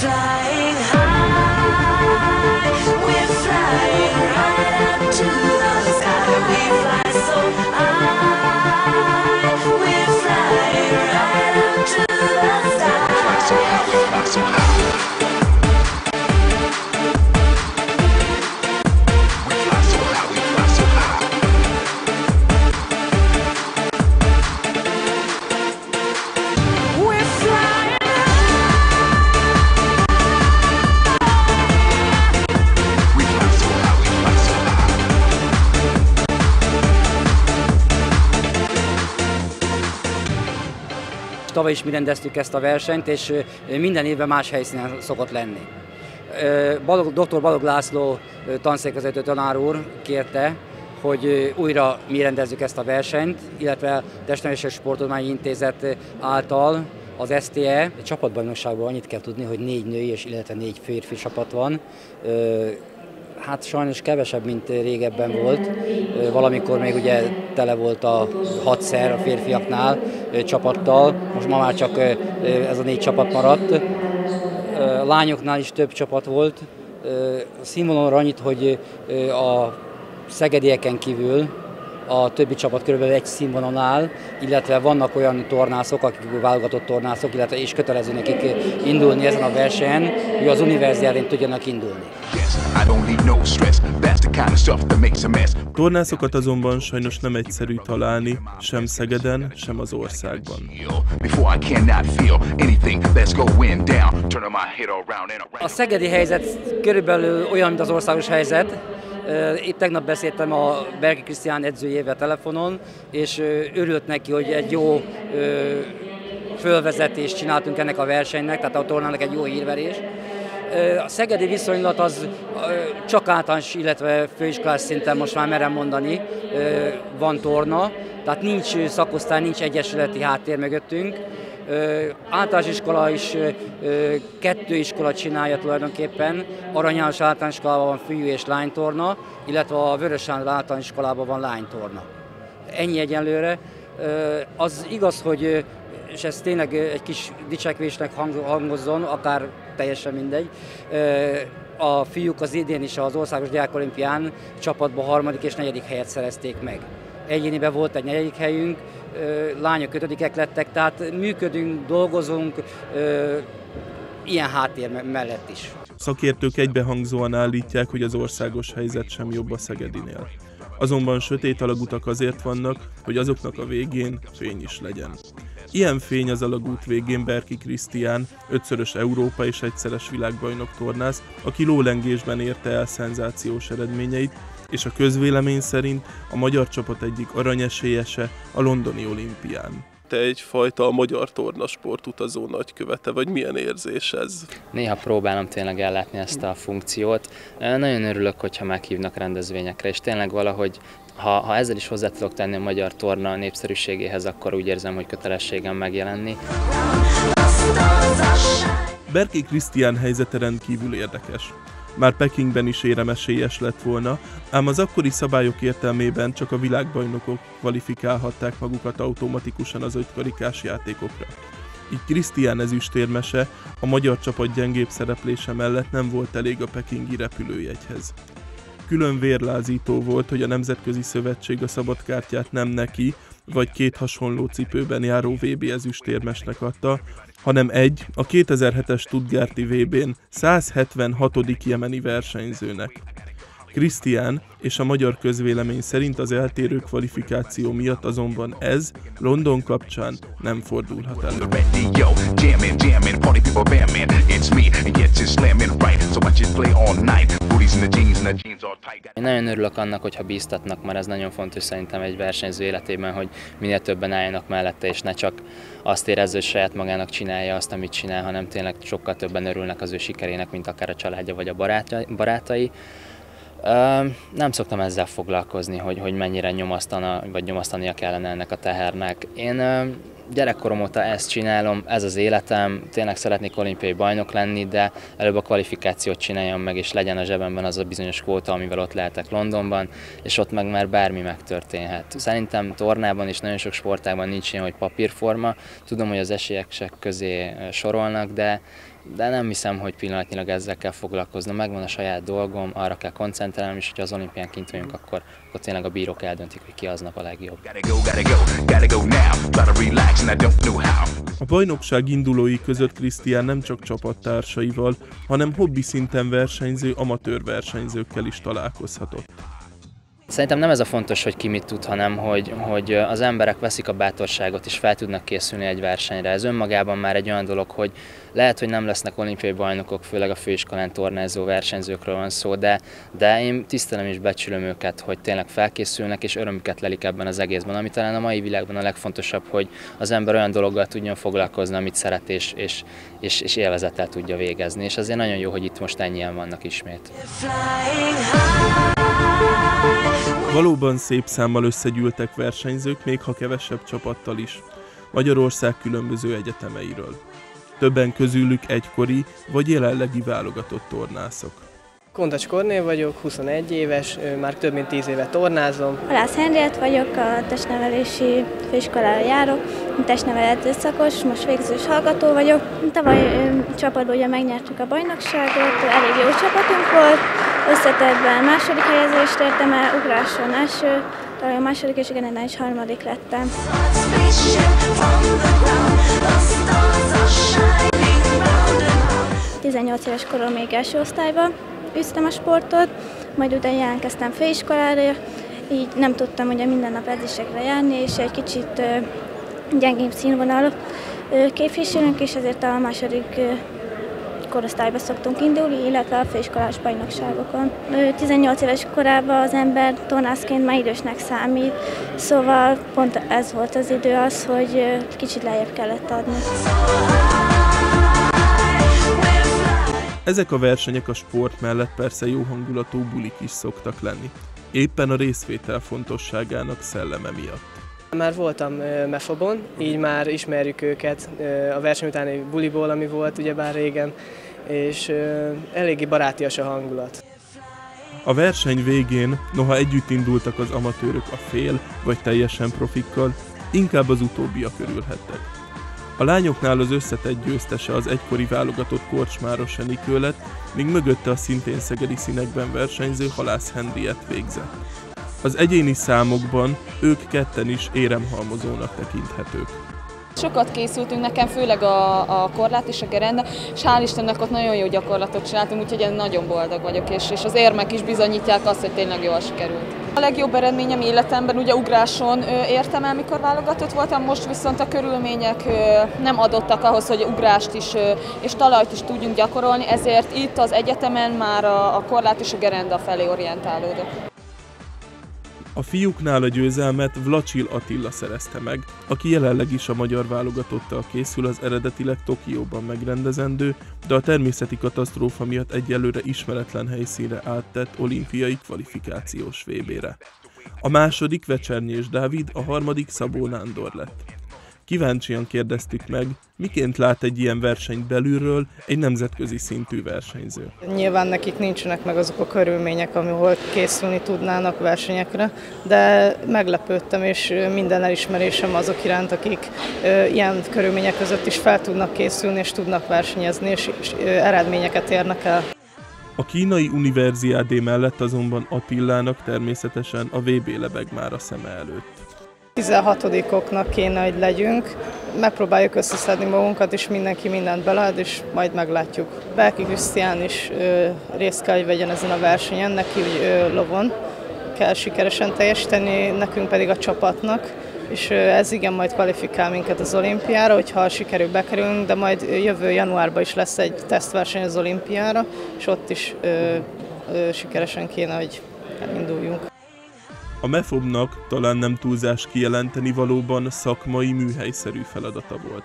flying Tavaly is mi rendeztük ezt a versenyt, és minden évben más helyszínen szokott lenni. Balog, dr. Balog László tanszékvezető tanár úr kérte, hogy újra mi rendezzük ezt a versenyt, illetve a Testnevelési Sportudományi Intézet által az STE csapatbajnokságban annyit kell tudni, hogy négy női és illetve négy férfi csapat van. Hát sajnos kevesebb, mint régebben volt. Valamikor még ugye tele volt a hatszer a férfiaknál csapattal, most ma már csak ez a négy csapat maradt. Lányoknál is több csapat volt. Színvonalra annyit, hogy a szegedieken kívül a többi csapat körülbelül egy színvonalon áll, illetve vannak olyan tornászok, akik válogatott tornászok, illetve és kötelező nekik indulni ezen a versenyen, hogy az univerziálén tudjanak indulni. Tornászokat azonban sajnos nem egyszerű találni, sem Szegeden, sem az országban. A szegedi helyzet körülbelül olyan, mint az országos helyzet. Itt tegnap beszéltem a Bergi Krisztián edzőjével telefonon, és örült neki, hogy egy jó fölvezetést csináltunk ennek a versenynek, tehát a tornának egy jó hírverés. A szegedi viszonylat az csak általános, illetve főiskolás szinten most már merem mondani, van torna, tehát nincs szakosztály, nincs egyesületi háttér mögöttünk. Általános iskola is kettő iskola csinálja tulajdonképpen. Arany János általános iskolában van fiú és lánytorna, illetve a Vörös Sándor általános iskolában van lánytorna. Ennyi egyenlőre. Az igaz, hogy és ez tényleg egy kis dicsekvésnek hang- hangozzon, akár teljesen mindegy. A fiúk az idén is az Országos Diákolimpián csapatban harmadik és negyedik helyet szerezték meg. Egyéniben volt egy negyedik helyünk, lányok ötödikek lettek, tehát működünk, dolgozunk, ilyen háttér me- mellett is. Szakértők egybehangzóan állítják, hogy az országos helyzet sem jobb a Szegedinél. Azonban sötét alagutak azért vannak, hogy azoknak a végén fény is legyen. Ilyen fény az alagút végén Berki Krisztián, ötszörös Európa és egyszeres világbajnok tornász, aki lólengésben érte el szenzációs eredményeit, és a közvélemény szerint a magyar csapat egyik aranyesélyese a londoni olimpián. Te egyfajta a magyar tornasport utazó nagykövete, vagy milyen érzés ez? Néha próbálom tényleg ellátni ezt a funkciót. Nagyon örülök, hogyha meghívnak rendezvényekre, és tényleg valahogy ha, ha ezzel is hozzá tudok tenni a magyar torna népszerűségéhez, akkor úgy érzem, hogy kötelességem megjelenni. Berki Krisztián helyzete rendkívül érdekes. Már Pekingben is éremesélyes lett volna, ám az akkori szabályok értelmében csak a világbajnokok kvalifikálhatták magukat automatikusan az ötkarikás játékokra. Így Krisztián ezüstérmese a magyar csapat gyengébb szereplése mellett nem volt elég a pekingi repülőjegyhez. Külön vérlázító volt, hogy a Nemzetközi Szövetség a szabadkártyát nem neki, vagy két hasonló cipőben járó VB ezüstérmesnek adta, hanem egy, a 2007-es Stuttgarti VB-n 176. jemeni versenyzőnek. Krisztián és a magyar közvélemény szerint az eltérő kvalifikáció miatt azonban ez London kapcsán nem fordulhat elő. Én nagyon örülök annak, hogyha bíztatnak, mert ez nagyon fontos szerintem egy versenyző életében, hogy minél többen álljanak mellette, és ne csak azt érezze, hogy saját magának csinálja azt, amit csinál, hanem tényleg sokkal többen örülnek az ő sikerének, mint akár a családja vagy a barátja- barátai. Nem szoktam ezzel foglalkozni, hogy, hogy mennyire nyomasztana, vagy nyomasztania kellene ennek a tehernek. Én gyerekkorom óta ezt csinálom, ez az életem, tényleg szeretnék olimpiai bajnok lenni, de előbb a kvalifikációt csináljam meg, és legyen a zsebemben az a bizonyos kvóta, amivel ott lehetek Londonban, és ott meg már bármi megtörténhet. Szerintem tornában és nagyon sok sportágban nincs ilyen, hogy papírforma. Tudom, hogy az esélyesek közé sorolnak, de de nem hiszem, hogy pillanatnyilag ezzel kell foglalkoznom. Megvan a saját dolgom, arra kell koncentrálnom, és hogyha az olimpián kint vagyunk, akkor, akkor tényleg a bírók eldöntik, hogy ki aznap a legjobb. A bajnokság indulói között Krisztián nem csak csapattársaival, hanem hobbi szinten versenyző amatőr versenyzőkkel is találkozhatott. Szerintem nem ez a fontos, hogy ki mit tud, hanem hogy, hogy az emberek veszik a bátorságot és fel tudnak készülni egy versenyre. Ez önmagában már egy olyan dolog, hogy lehet, hogy nem lesznek olimpiai bajnokok, főleg a főiskolán tornázó versenyzőkről van szó, de, de én tisztelem és becsülöm őket, hogy tényleg felkészülnek és örömüket lelik ebben az egészben, ami talán a mai világban a legfontosabb, hogy az ember olyan dologgal tudjon foglalkozni, amit szeret és, és, és, és élvezettel tudja végezni. És azért nagyon jó, hogy itt most ennyien vannak ismét. Valóban szép számmal összegyűltek versenyzők, még ha kevesebb csapattal is, Magyarország különböző egyetemeiről. Többen közülük egykori vagy jelenlegi válogatott tornászok. Kontacs Kornél vagyok, 21 éves, már több mint 10 éve tornázom. Halász Henriett vagyok, a testnevelési főiskolára járok, testnevelő szakos, most végzős hallgató vagyok. Tavaly csapatban ugye megnyertük a bajnokságot, elég jó csapatunk volt, összetettben második helyezést értem el, ugráson első, talán a második és igen, is harmadik lettem. Round. 18 éves koromig első osztályba űztem a sportot, majd utána jelentkeztem főiskolára, így nem tudtam ugye minden nap edzésekre járni, és egy kicsit gyengébb színvonal ö, képviselünk, és ezért a második korosztályba szoktunk indulni, illetve a főiskolás bajnokságokon. Ö, 18 éves korában az ember tornászként már idősnek számít, szóval pont ez volt az idő az, hogy kicsit lejjebb kellett adni. Ezek a versenyek a sport mellett persze jó hangulatú bulik is szoktak lenni. Éppen a részvétel fontosságának szelleme miatt. Már voltam Mefobon, így már ismerjük őket a verseny utáni buliból, ami volt ugyebár régen, és eléggé barátias a hangulat. A verseny végén, noha együtt indultak az amatőrök a fél vagy teljesen profikkal, inkább az utóbbiak örülhettek. A lányoknál az összetett győztese az egykori válogatott Korcsmáros Enikő lett, míg mögötte a szintén szegedi színekben versenyző Halász Henriett végzett. Az egyéni számokban ők ketten is éremhalmozónak tekinthetők. Sokat készültünk nekem, főleg a, a korlát és a gerenda, és hál' Istennek ott nagyon jó gyakorlatot csináltunk, úgyhogy én nagyon boldog vagyok, és, és az érmek is bizonyítják azt, hogy tényleg jól sikerült. A legjobb eredményem életemben ugye ugráson értem el, mikor válogatott voltam, most viszont a körülmények nem adottak ahhoz, hogy ugrást is és talajt is tudjunk gyakorolni, ezért itt az egyetemen már a, a korlát és a gerenda felé orientálódok. A fiúknál a győzelmet Vlacsil Attila szerezte meg, aki jelenleg is a magyar válogatottal készül az eredetileg Tokióban megrendezendő, de a természeti katasztrófa miatt egyelőre ismeretlen helyszínre áttett olimpiai kvalifikációs VB-re. A második Vecsernyés Dávid, a harmadik Szabó Nándor lett. Kíváncsian kérdeztük meg, miként lát egy ilyen versenyt belülről egy nemzetközi szintű versenyző. Nyilván nekik nincsenek meg azok a körülmények, amihol készülni tudnának versenyekre, de meglepődtem, és minden elismerésem azok iránt, akik ilyen körülmények között is fel tudnak készülni, és tudnak versenyezni, és, eredményeket érnek el. A kínai univerziádé mellett azonban Attilának természetesen a VB lebeg már a szeme előtt. 16-oknak kéne, hogy legyünk. Megpróbáljuk összeszedni magunkat, és mindenki mindent belead, és majd meglátjuk. Belki Krisztián is ö, részt kell, hogy vegyen ezen a versenyen, neki ö, lovon kell sikeresen teljesíteni, nekünk pedig a csapatnak, és ez igen majd kvalifikál minket az olimpiára, hogyha sikerül bekerülünk, de majd jövő januárban is lesz egy tesztverseny az olimpiára, és ott is ö, ö, sikeresen kéne, hogy elinduljunk. A MEFOB-nak talán nem túlzás kijelenteni valóban szakmai műhelyszerű feladata volt.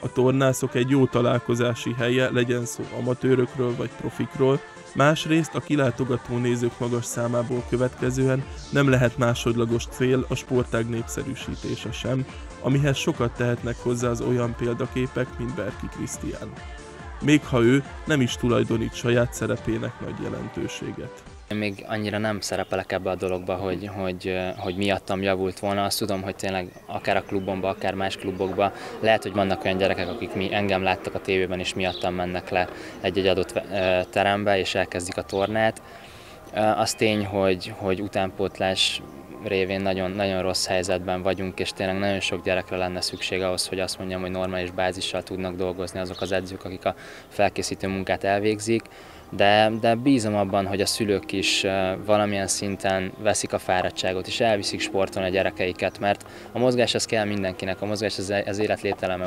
A tornászok egy jó találkozási helye, legyen szó amatőrökről vagy profikról, másrészt a kilátogató nézők magas számából következően nem lehet másodlagos cél a sportág népszerűsítése sem, amihez sokat tehetnek hozzá az olyan példaképek, mint Berki Krisztián. Még ha ő nem is tulajdonít saját szerepének nagy jelentőséget. Én még annyira nem szerepelek ebbe a dologba, hogy, hogy, hogy miattam javult volna. Azt tudom, hogy tényleg akár a klubomba, akár más klubokba lehet, hogy vannak olyan gyerekek, akik mi, engem láttak a tévében, és miattam mennek le egy-egy adott terembe, és elkezdik a tornát. Az tény, hogy, hogy utánpótlás révén nagyon, nagyon rossz helyzetben vagyunk, és tényleg nagyon sok gyerekre lenne szükség ahhoz, hogy azt mondjam, hogy normális bázissal tudnak dolgozni azok az edzők, akik a felkészítő munkát elvégzik, de, de bízom abban, hogy a szülők is valamilyen szinten veszik a fáradtságot, és elviszik sporton a gyerekeiket, mert a mozgás az kell mindenkinek, a mozgás az, az élet lételeme.